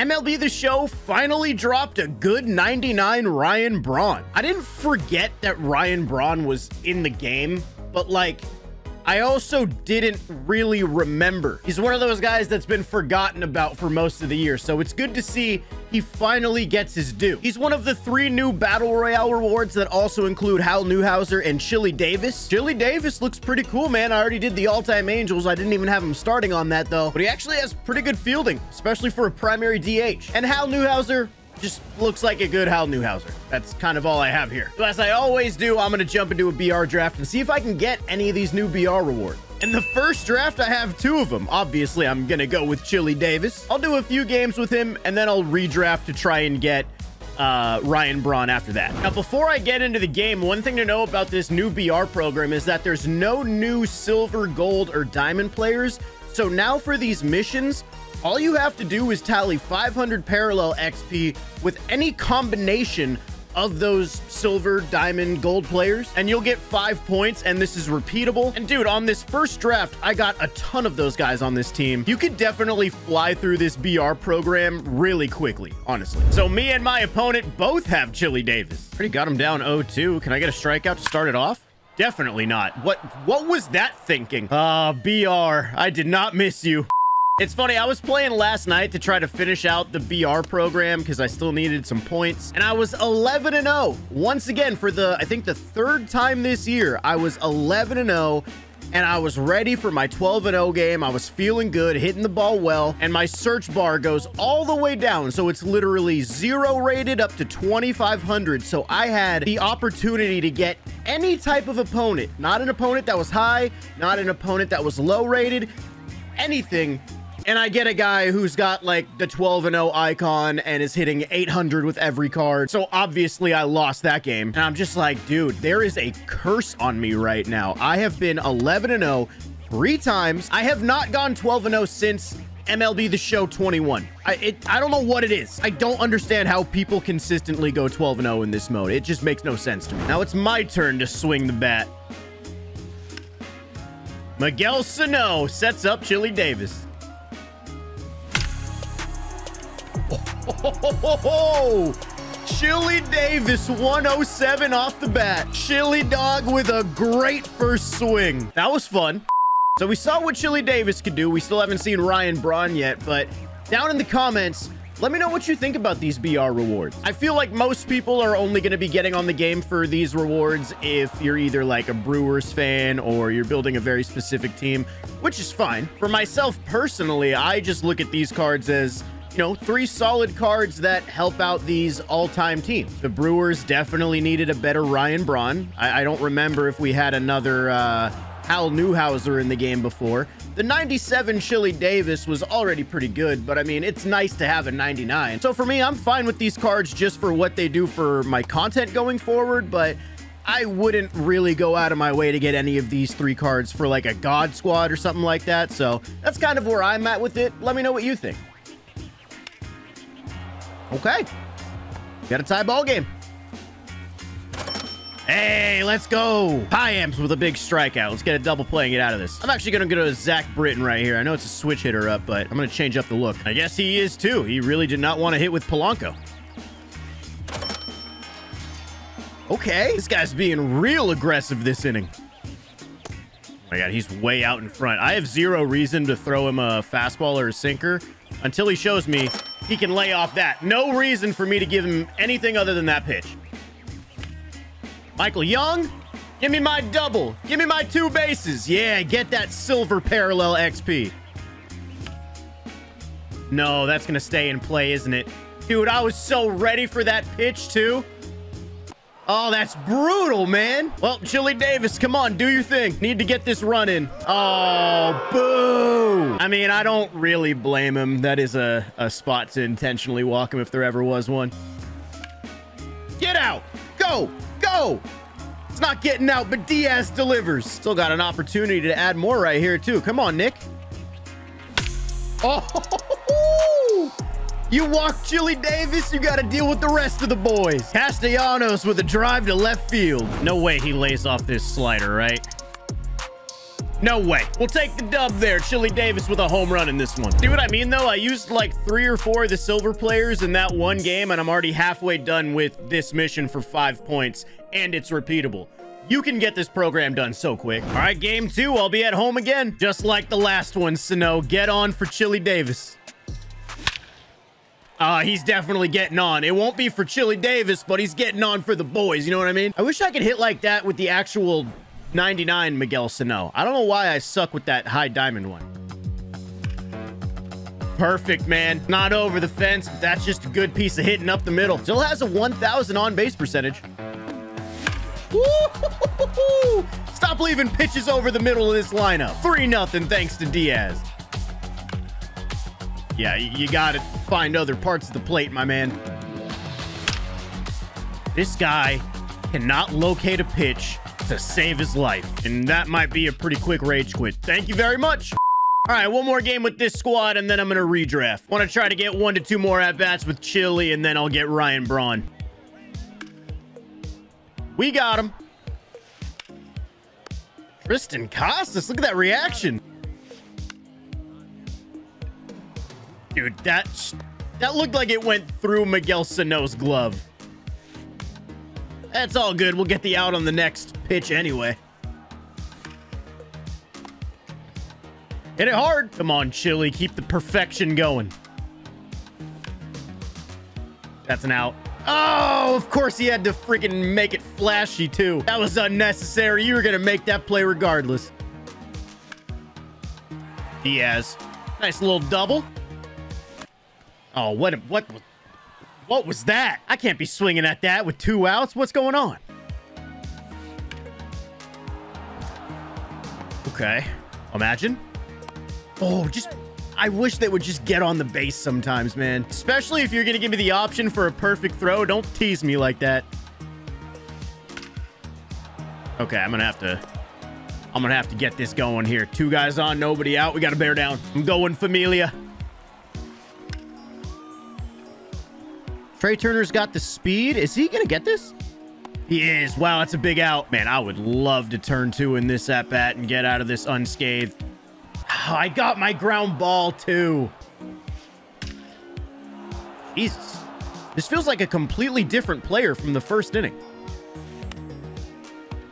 MLB The Show finally dropped a good 99 Ryan Braun. I didn't forget that Ryan Braun was in the game, but like, I also didn't really remember. He's one of those guys that's been forgotten about for most of the year, so it's good to see he finally gets his due. He's one of the three new Battle Royale rewards that also include Hal Newhouser and Chili Davis. Chili Davis looks pretty cool, man. I already did the All-Time Angels. I didn't even have him starting on that, though, but he actually has pretty good fielding, especially for a primary DH. And Hal Newhouser, just looks like a good Hal Newhouser. That's kind of all I have here. So as I always do, I'm going to jump into a BR draft and see if I can get any of these new BR rewards. In the first draft, I have two of them. Obviously, I'm going to go with Chili Davis. I'll do a few games with him, and then I'll redraft to try and get uh, Ryan Braun after that. Now, before I get into the game, one thing to know about this new BR program is that there's no new silver, gold, or diamond players. So now for these missions, all you have to do is tally 500 parallel XP with any combination of those silver, diamond, gold players, and you'll get five points, and this is repeatable. And dude, on this first draft, I got a ton of those guys on this team. You could definitely fly through this BR program really quickly, honestly. So me and my opponent both have Chili Davis. Pretty got him down 0-2. Can I get a strikeout to start it off? Definitely not. What what was that thinking? Ah, uh, BR, I did not miss you. It's funny, I was playing last night to try to finish out the BR program because I still needed some points. And I was 11 and 0. Once again, for the, I think the third time this year, I was 11 and 0 and I was ready for my 12 0 game. I was feeling good, hitting the ball well, and my search bar goes all the way down. So it's literally zero rated up to 2,500. So I had the opportunity to get any type of opponent, not an opponent that was high, not an opponent that was low rated, anything and I get a guy who's got like the 12 and 0 icon and is hitting 800 with every card. So obviously I lost that game. And I'm just like, dude, there is a curse on me right now. I have been 11 and 0 three times. I have not gone 12 and 0 since MLB The Show 21. I, it, I don't know what it is. I don't understand how people consistently go 12 and 0 in this mode. It just makes no sense to me. Now it's my turn to swing the bat. Miguel Sano sets up Chili Davis. Chili Davis 107 off the bat. Chili Dog with a great first swing. That was fun. So we saw what Chili Davis could do. We still haven't seen Ryan Braun yet, but down in the comments, let me know what you think about these BR rewards. I feel like most people are only going to be getting on the game for these rewards if you're either like a Brewers fan or you're building a very specific team, which is fine. For myself personally, I just look at these cards as you know, three solid cards that help out these all-time teams. The Brewers definitely needed a better Ryan Braun. I, I don't remember if we had another uh, Hal Newhouser in the game before. The 97 Chili Davis was already pretty good, but I mean, it's nice to have a 99. So for me, I'm fine with these cards just for what they do for my content going forward, but I wouldn't really go out of my way to get any of these three cards for like a God Squad or something like that. So that's kind of where I'm at with it. Let me know what you think. Okay. Got a tie ball game. Hey, let's go. Piamps with a big strikeout. Let's get a double play and get out of this. I'm actually going to go to Zach Britton right here. I know it's a switch hitter up, but I'm going to change up the look. I guess he is too. He really did not want to hit with Polanco. Okay. This guy's being real aggressive this inning. Oh my God, he's way out in front. I have zero reason to throw him a fastball or a sinker until he shows me he can lay off that. No reason for me to give him anything other than that pitch. Michael Young, give me my double. Give me my two bases. Yeah, get that silver parallel XP. No, that's going to stay in play, isn't it? Dude, I was so ready for that pitch, too. Oh, that's brutal, man. Well, Chili Davis, come on, do your thing. Need to get this run in. Oh, boo. I mean, I don't really blame him. That is a, a spot to intentionally walk him if there ever was one. Get out. Go. Go. It's not getting out, but Diaz delivers. Still got an opportunity to add more right here, too. Come on, Nick. Oh, You walk Chili Davis, you got to deal with the rest of the boys. Castellanos with a drive to left field. No way he lays off this slider, right? No way. We'll take the dub there. Chili Davis with a home run in this one. See what I mean, though? I used like three or four of the silver players in that one game, and I'm already halfway done with this mission for five points, and it's repeatable. You can get this program done so quick. All right, game two. I'll be at home again. Just like the last one, Sano. Get on for Chili Davis. Uh, he's definitely getting on. It won't be for Chili Davis, but he's getting on for the boys. You know what I mean? I wish I could hit like that with the actual 99 Miguel Sano. I don't know why I suck with that high diamond one. Perfect, man. Not over the fence, but that's just a good piece of hitting up the middle. Still has a 1,000 on base percentage. Stop leaving pitches over the middle of this lineup. 3 nothing thanks to Diaz. Yeah, you gotta find other parts of the plate, my man. This guy cannot locate a pitch to save his life. And that might be a pretty quick rage quit. Thank you very much. All right, one more game with this squad, and then I'm going to redraft. Want to try to get one to two more at-bats with Chili, and then I'll get Ryan Braun. We got him. Triston Casas, look at that reaction. Dude, that, that looked like it went through Miguel Sano's glove. That's all good. We'll get the out on the next pitch anyway. Hit it hard. Come on, Chili. Keep the perfection going. That's an out. Oh, of course he had to freaking make it flashy, too. That was unnecessary. You were going to make that play regardless. Diaz. Nice little double. Oh, what, what, what was that? I can't be swinging at that with two outs. What's going on? Okay. Imagine. Oh, just... I wish they would just get on the base sometimes, man. Especially if you're going to give me the option for a perfect throw. Don't tease me like that. Okay, I'm going to have to... I'm going to have to get this going here. Two guys on, nobody out. We got to bear down. I'm going Familia. Trea Turner's got the speed. Is he going to get this? He is. Wow, that's a big out. Man, I would love to turn two in this at bat and get out of this unscathed. Oh, I got my ground ball too. Jesus. This feels like a completely different player from the first inning.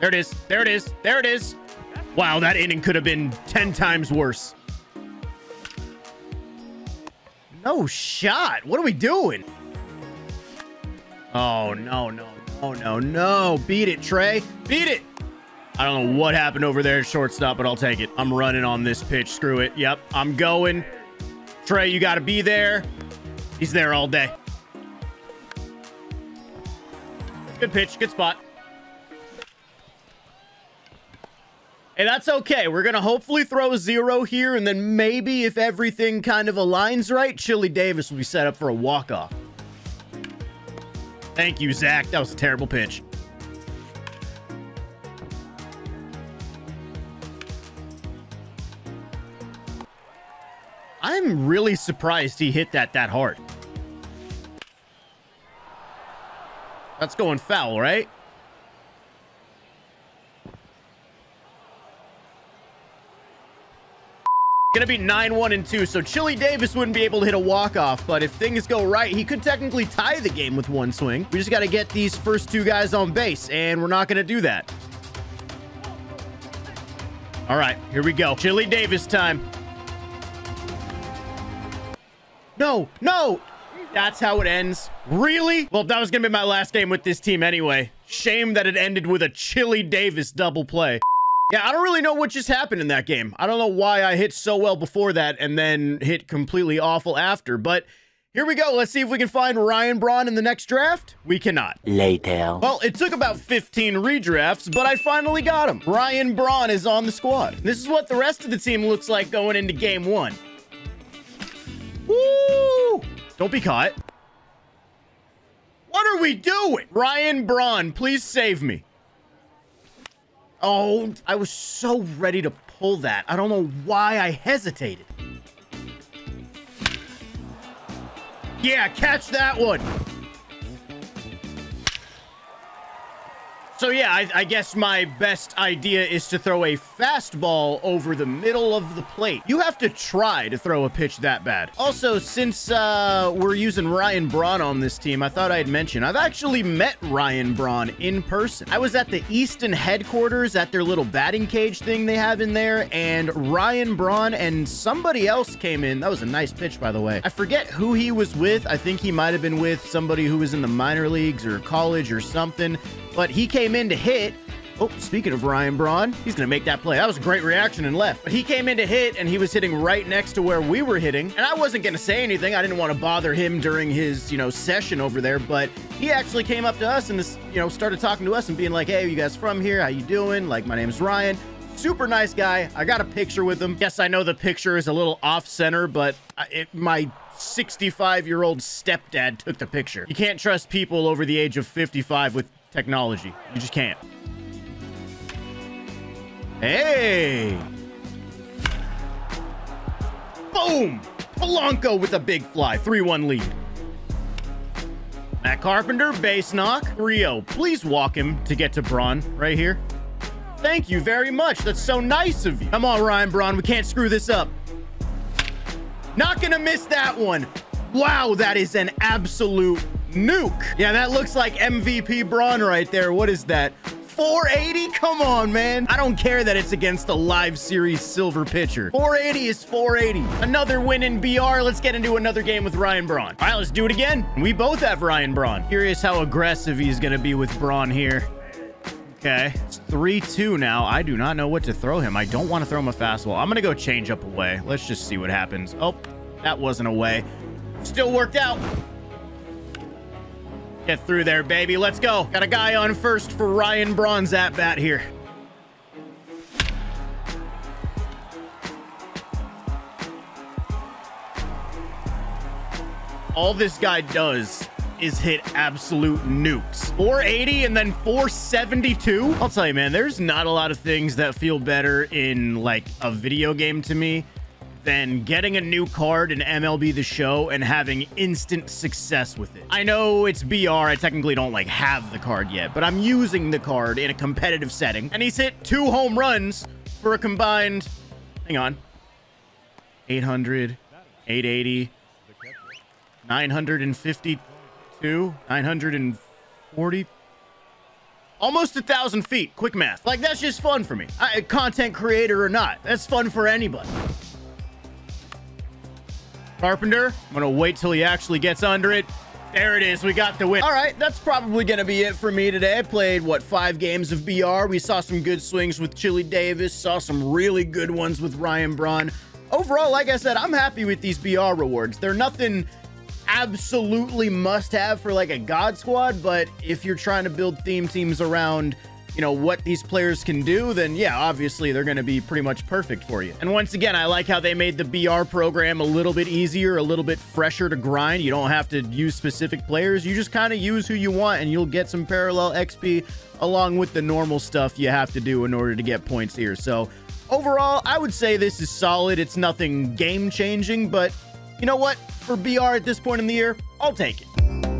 There it is. There it is. There it is. Wow, that inning could have been 10 times worse. No shot. What are we doing? Oh, no, no, no, no, no. Beat it, Trea. Beat it. I don't know what happened over there shortstop, but I'll take it. I'm running on this pitch. Screw it. Yep, I'm going. Trea, you got to be there. He's there all day. Good pitch. Good spot. And that's okay. We're going to hopefully throw zero here, and then maybe if everything kind of aligns right, Chili Davis will be set up for a walk-off. Thank you, Zach. That was a terrible pitch. I'm really surprised he hit that that hard. That's going foul, right? Gonna be 9-1 and 2, so Chili Davis wouldn't be able to hit a walk-off, but if things go right, he could technically tie the game with one swing. We just gotta get these first two guys on base, and we're not gonna do that. All right, here we go. Chili Davis time. No, no! That's how it ends. Really? Well, that was gonna be my last game with this team anyway. Shame that it ended with a Chili Davis double play. Yeah, I don't really know what just happened in that game. I don't know why I hit so well before that and then hit completely awful after, but here we go. Let's see if we can find Ryan Braun in the next draft. We cannot. Later. Well, it took about 15 redrafts, but I finally got him. Ryan Braun is on the squad. This is what the rest of the team looks like going into game one. Woo! Don't be caught. What are we doing? Ryan Braun, please save me. Oh, I was so ready to pull that. I don't know why I hesitated. Yeah, catch that one. So yeah, I, I, guess my best idea is to throw a fastball over the middle of the plate. You have to try to throw a pitch that bad. Also, since uh, we're using Ryan Braun on this team, I thought I'd mention I've actually met Ryan Braun in person. I was at the Easton headquarters at their little batting cage thing they have in there, and Ryan Braun and somebody else came in. That was a nice pitch, by the way. I forget who he was with. I think he might have been with somebody who was in the minor leagues or college or something but he came in to hit. Oh, speaking of Ryan Braun, he's going to make that play. That was a great reaction and left. But he came in to hit, and he was hitting right next to where we were hitting. And I wasn't going to say anything. I didn't want to bother him during his, you know, session over there. But he actually came up to us and, this, you know, started talking to us and being like, hey, you guys from here? How you doing? Like, my name's Ryan. Super nice guy. I got a picture with him. Yes, I know the picture is a little off center, but it, my 65 year old stepdad took the picture. You can't trust people over the age of 55 with technology. You just can't. Hey! Boom! Polanco with a big fly. 3-1 lead. Matt Carpenter, base knock. Rio, please walk him to get to Braun right here. Thank you very much. That's so nice of you. Come on, Ryan Braun. We can't screw this up. Not gonna miss that one. Wow, that is an absolute nuke. Yeah, that looks like MVP Braun right there. What is that? 480? Come on, man. I don't care that it's against a live series silver pitcher. 480 is 480. Another win in BR. Let's get into another game with Ryan Braun. All right, let's do it again. We both have Ryan Braun. Curious how aggressive he's going to be with Braun here. Okay, it's 3-2 now. I do not know what to throw him. I don't want to throw him a fastball. I'm going to go change up away. Let's just see what happens. Oh, that wasn't away. Still worked out. Get through there, baby. Let's go. Got a guy on first for Ryan Braun's at bat here. All this guy does is hit absolute nukes. 480 and then 472. I'll tell you, man, there's not a lot of things that feel better in like a video game to me than getting a new card in MLB The Show and having instant success with it. I know it's BR. I technically don't like have the card yet, but I'm using the card in a competitive setting. And he's hit two home runs for a combined, hang on, 800, 880, 952, 940, almost a thousand feet. Quick math. Like, that's just fun for me. I, content creator or not, that's fun for anybody. Carpenter, I'm going to wait till he actually gets under it. There it is. We got the win. All right, that's probably going to be it for me today. I played, what, five games of BR. We saw some good swings with Chili Davis, saw some really good ones with Ryan Braun. Overall, like I said, I'm happy with these BR rewards. They're nothing absolutely must have for like a God Squad, but if you're trying to build theme teams around you know, what these players can do, then yeah, obviously they're going to be pretty much perfect for you. And once again, I like how they made the BR program a little bit easier, a little bit fresher to grind. You don't have to use specific players. You just kind of use who you want and you'll get some parallel XP along with the normal stuff you have to do in order to get points here. So overall, I would say this is solid. It's nothing game changing, but you know what? For BR at this point in the year, I'll take it.